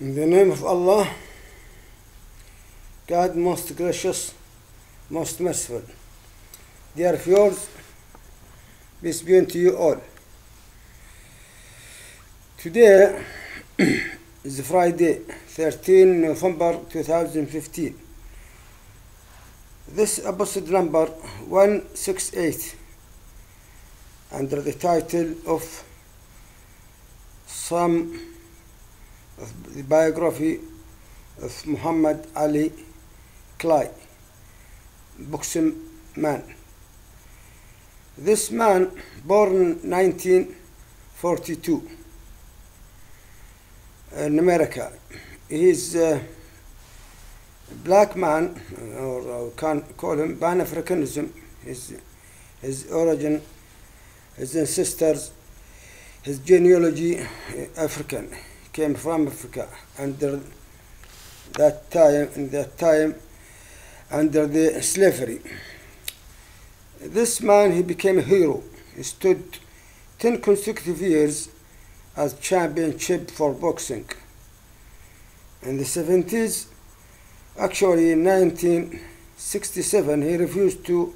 In the name of Allah, God most gracious, most merciful. Dear viewers, peace be unto you all. Today is Friday, 13 November 2015. This episode number 168 under the title of some the biography of Muhammad Ali Clay, boxing man. This man, born 1942 in America, he is a black man, or can call him Pan Africanism. His, his origin, his ancestors, his genealogy, eh, African came from Africa under that time in that time under the slavery. This man he became a hero. He stood ten consecutive years as championship for boxing. In the seventies, actually in nineteen sixty seven he refused to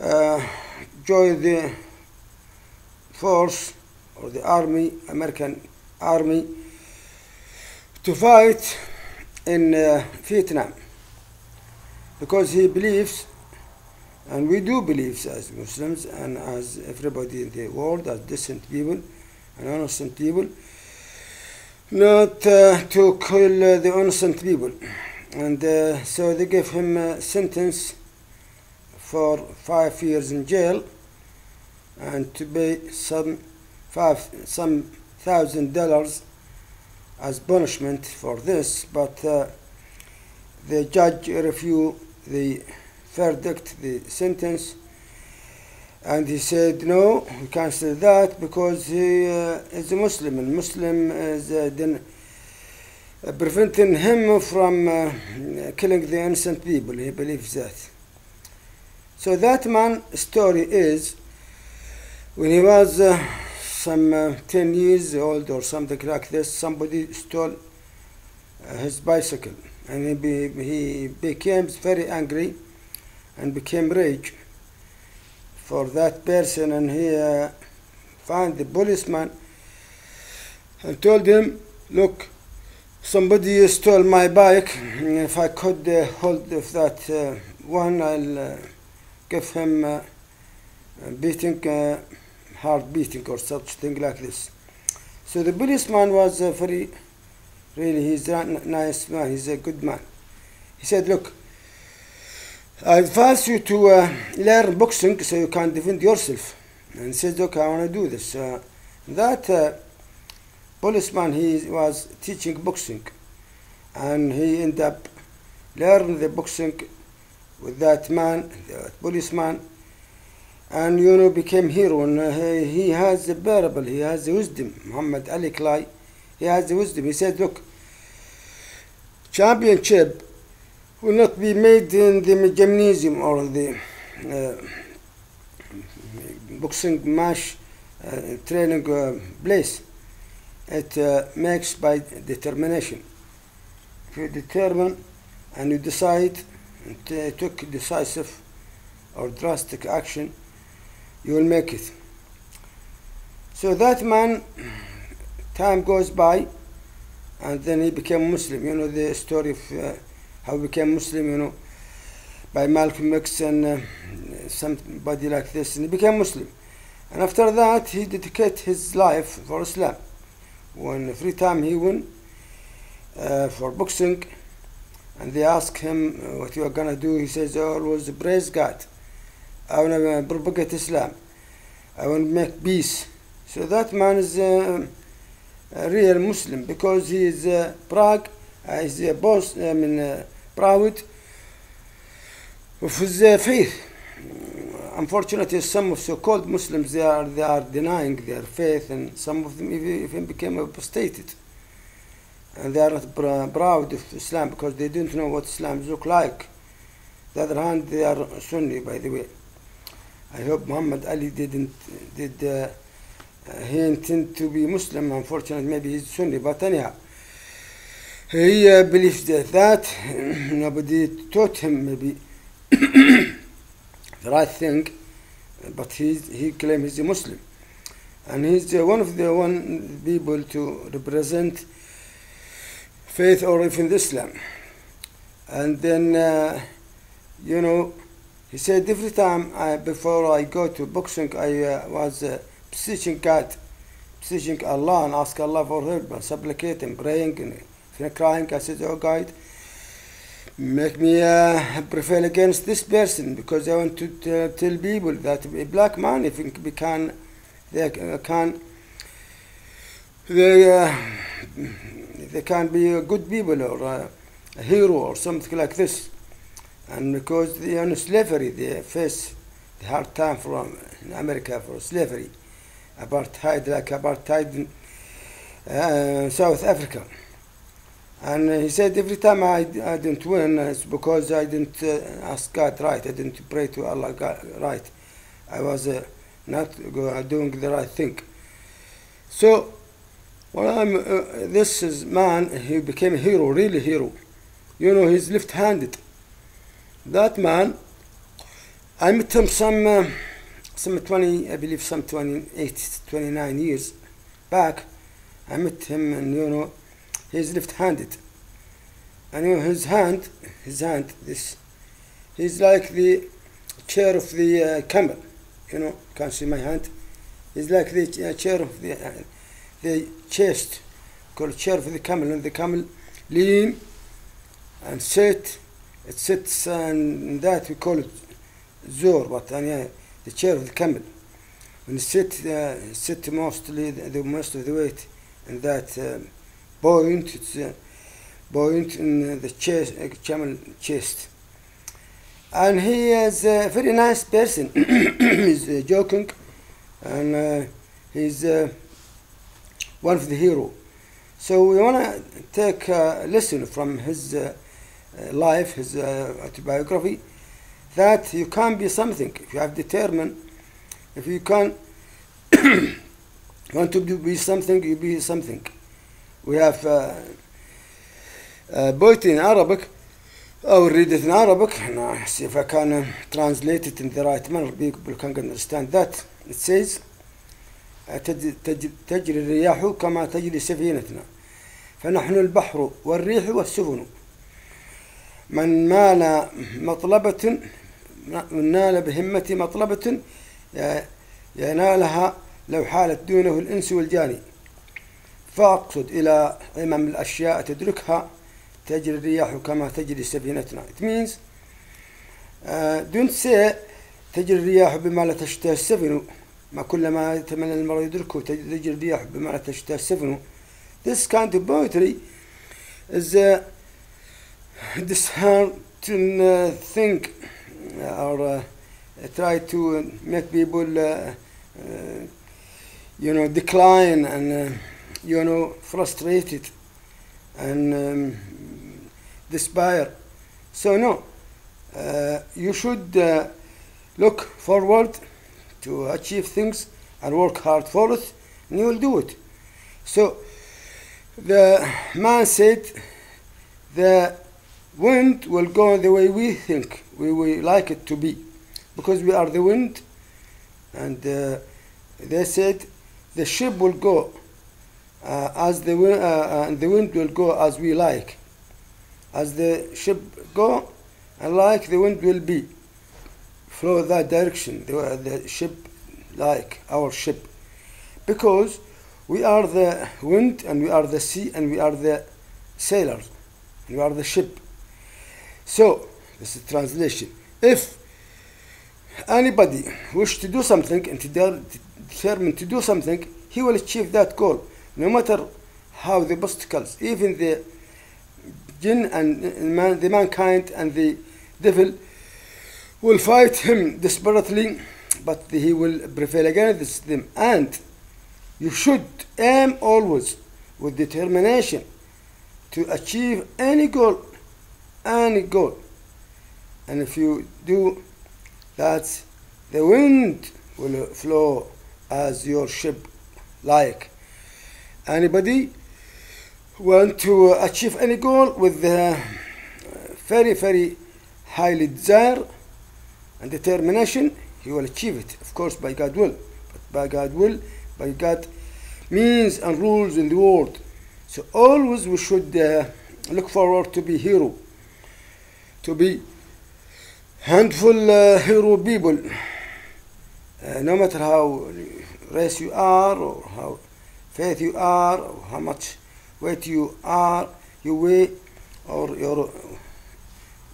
uh, join the force or the army, American army to fight in uh, Vietnam. Because he believes and we do believe as Muslims and as everybody in the world as decent people and innocent people not uh, to kill uh, the innocent people. And uh, so they gave him a sentence for five years in jail and to pay some five some thousand dollars as punishment for this, but uh, the judge refused the verdict, the sentence, and he said no, we cancel that because he uh, is a Muslim, and Muslim is uh, preventing him from uh, killing the innocent people. He believes that. So that man story is when he was uh, some uh, 10 years old or something like this, somebody stole uh, his bicycle and he, be, he became very angry and became rage for that person and he uh, found the policeman and told him, look, somebody stole my bike. If I could uh, hold of that uh, one, I'll uh, give him uh, beating heart beating or such thing like this. So the policeman was a very, really, he's a nice man, he's a good man. He said, look, I advise you to uh, learn boxing so you can defend yourself. And he said, look, I want to do this. Uh, that uh, policeman, he was teaching boxing and he ended up learning the boxing with that man, the policeman, and you know became hero and uh, he, has the parable he has the wisdom. Muhammad Ali Clay he has the wisdom. He said look championship will not be made in the gymnasium or the uh, boxing match uh, training uh, place. It uh, makes by determination. If you determine and you decide and t- took decisive or drastic action you will make it. So that man, time goes by, and then he became Muslim. You know the story of uh, how he became Muslim, you know, by Malcolm X and uh, somebody like this, and he became Muslim. And after that, he dedicated his life for Islam. When free time he went uh, for boxing, and they asked him what you are gonna do. He says, "I always praise God." I want to propagate Islam. I want to make peace. So that man is a, a real Muslim because he is uh, proud, uh, he's a boss, I mean, uh, proud of his faith. Unfortunately, some of so-called Muslims they are they are denying their faith, and some of them even, became apostated. And they are not pr- proud of Islam because they don't know what Islam look like. The other hand, they are Sunni, by the way. I hope Muhammad Ali didn't did uh, he intend to be Muslim. Unfortunately, maybe he's Sunni. But anyhow, he uh, believes that, that nobody taught him maybe the right thing, but he he claims he's a Muslim, and he's uh, one of the one people to represent faith or even Islam, and then uh, you know he said every time I, before I go to boxing I uh, was uh, beseeching God, beseeching Allah and ask Allah for help and supplicating, praying and crying I said oh God make me uh, prevail against this person because I want to t- tell people that a black man, if we can, they uh, can, they, uh, they can be good people or uh, a hero or something like this. And because they are in slavery, they face the hard time from in America for slavery, apartheid like apartheid in uh, South Africa. And he said every time I, I didn't win, it's because I didn't uh, ask God right. I didn't pray to Allah God right. I was uh, not doing the right thing. So, well, I'm, uh, this is man, he became a hero, really hero. You know, he's left-handed. That man, I met him some, uh, some 20, I believe some 28, 29 years back. I met him and, you know, he's left-handed and you know his hand his hand this he's like the chair of the uh, camel you know can't see my hand he's like the uh, chair of the uh, the chest called chair of the camel and the camel lean and sit it sits and that we call it zor but uh, yeah, the chair of the camel. When you sit uh, sit mostly the, most of the weight in that um, point it's uh, point in the chest uh, camel chest. And he is a very nice person. He's uh, joking and uh, he's uh, one of the hero. So we want to take a lesson from his uh, uh, life his uh, autobiography that you can be something if you have determined if you can want to be something you be something we have uh, uh, poetry in Arabic I will read it in Arabic I see if I can uh, translate it in the right manner people can understand that it says تج- تج- تجري الرياح كما تجري سفينتنا فنحن البحر والريح والسفن من مال مطلبة من نال بهمة مطلبة ينالها لو حالت دونه الإنس والجاني. فأقصد إلى إمام الأشياء تدركها تجري الرياح كما تجري سفينتنا. It means uh, don't say تجري الرياح بما لا تشتهي السفن. ما كل ما يتمنى المرء يدركه تجري الرياح بما لا تشتهي السفن. This kind of poetry is a disheartening uh, thing uh, or uh, try to make people uh, you know decline and you know frustrated and um, despair. So no uh, you should uh, look forward to achieve things and work hard for it and you will do it. So the man said the wind will go the way we think we, we like it to be because we are the wind. And uh, they said the ship will go uh, as the wind, uh, uh, and the wind will go as we like. As the ship go and like the wind will be. Flow that direction the, the ship like our ship. Because we are the wind and we are the sea and we are the sailors. We are the ship so this is translation. If anybody wish to do something and determined to do something he will achieve that goal no matter how the obstacles even the jinn and man, the mankind and the devil will fight him desperately but he will prevail against them. And you should aim always with determination to achieve any goal any goal and if you do that the wind will flow as your ship like. Anybody want to achieve any goal with uh, very very highly desire and determination he will achieve it. Of course by God will. But by God will by God means and rules in the world. So always we should uh, look forward to be hero to be handful uh, hero people uh, no matter how race you are or how faith you are or how much weight you are you weigh or your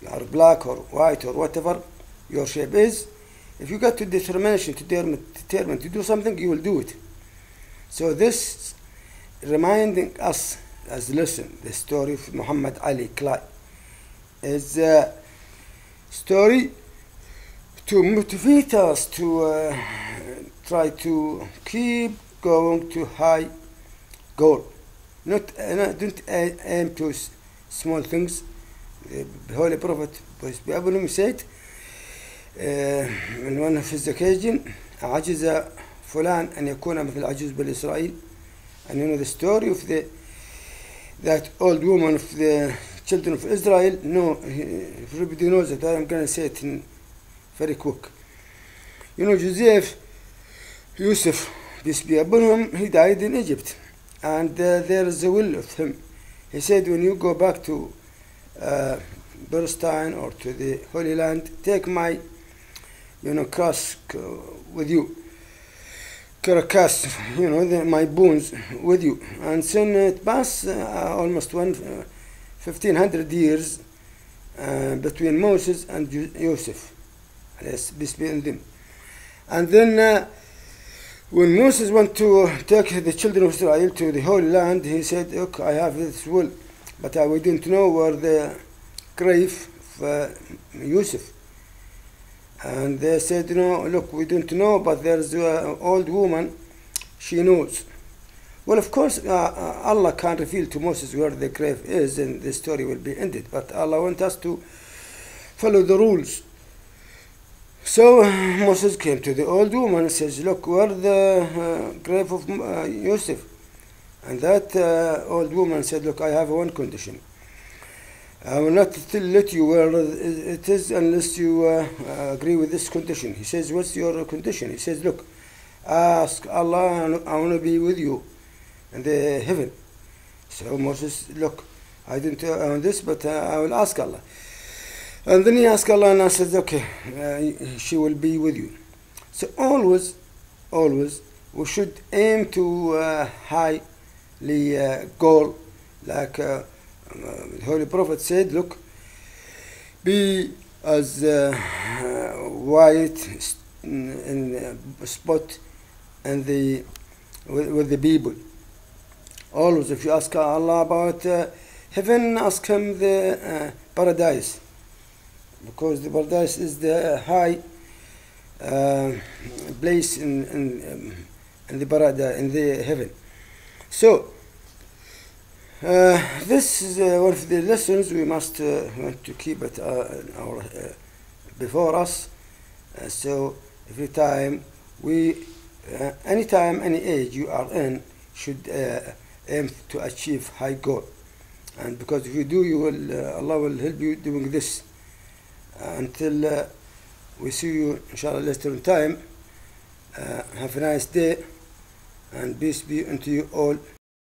you are black or white or whatever your shape is if you got to determination to determine, to do something you will do it so this reminding us as lesson the story of Muhammad Ali Clay is a story to motivate us to uh, try to keep going to high goal not uh, don't aim to small things the Holy Prophet peace be upon him said من one of his occasion عجز فلان أن يكون مثل عجوز بني إسرائيل and you know the story of the that old woman of the children of Israel no everybody knows it I'm gonna say it in very quick. You know Joseph Yusuf peace be upon he died in Egypt. And uh, there is a will of him. He said when you go back to uh, Palestine or to the Holy Land take my you know cross with you. Carcass you know my bones with you. And soon it passed uh, almost one uh, 1500 years uh, between Moses and Joseph in them and then uh, when Moses went to take the children of Israel to the Holy Land he said look I have this will but I didn't know where the grave of uh, and they said, know, look, we don't know, but there's an old woman, she knows. Well, of course, uh, Allah can't reveal to Moses where the grave is, and the story will be ended. But Allah wants us to follow the rules. So Moses came to the old woman and says, look, where the uh, grave of uh? And that uh, old woman said, look, I have one condition. I will not let you where it is unless you uh, agree with this condition. He says, What's your condition? He says, Look, ask Allah, I want to be with you in the heaven. So Moses, look, I didn't own this, but uh, I will ask Allah. And then he asked Allah, and I said, Okay, uh, she will be with you. So always, always, we should aim to uh, highly uh, goal, like uh, the Holy Prophet said, look, be as uh, white in spot and the with, with, the people. Always, if you ask Allah about uh, heaven, ask Him the uh, paradise, because the paradise is the high uh, place in in, um, in the paradise in the heaven. So. Uh, this is uh, one of the lessons we must uh, want to keep it our, before us. so every time we, anytime, any time, any age you are in, should aim to achieve high goal. And because if you do, you will, uh, Allah will help you doing this. until uh, we see you, inshallah, later in time. Uh, have a nice day, and peace be unto you all.